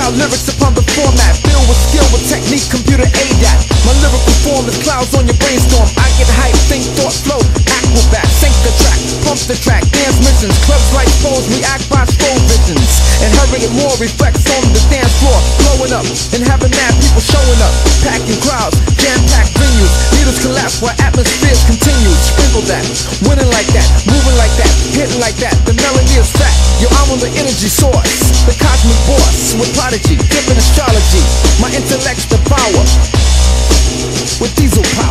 out lyrics upon the format. Filled with skill, with technique, computer aid My lyrical form is clouds on your brainstorm. I get hype, think, thought, flow, acrobat Sync the track, pump the track, dance missions Clubs like foes, react by strobe visions. And hurrying more reflects on the dance floor. Blowing up, and having mad people showing up. Packing crowds, jam-packed venues. Leaders collapse while atmospheres continue. Sprinkle that, winning like that, moving like that Hitting like that, the melody is fat. Yo, I'm on the energy source. The prodigy, different astrology. My intellect's the power with diesel power.